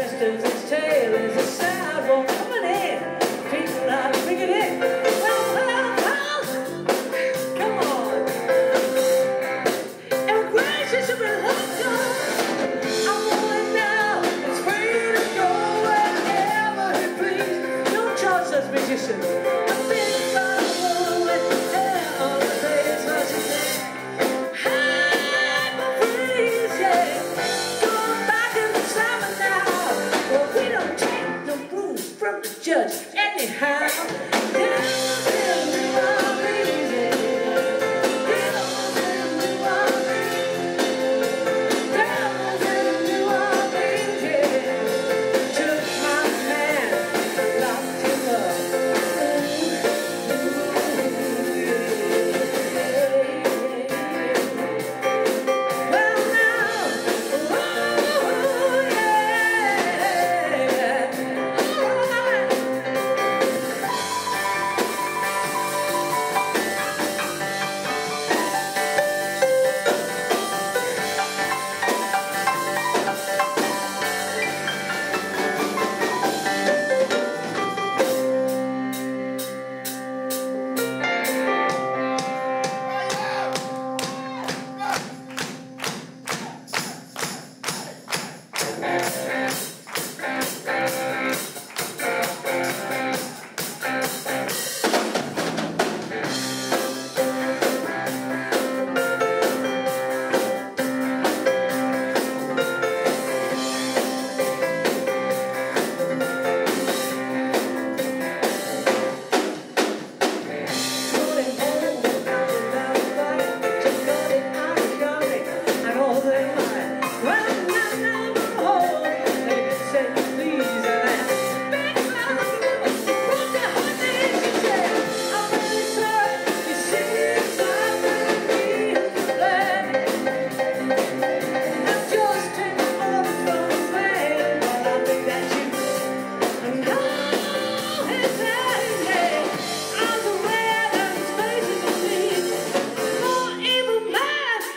distance, its tail is a saddle.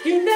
You know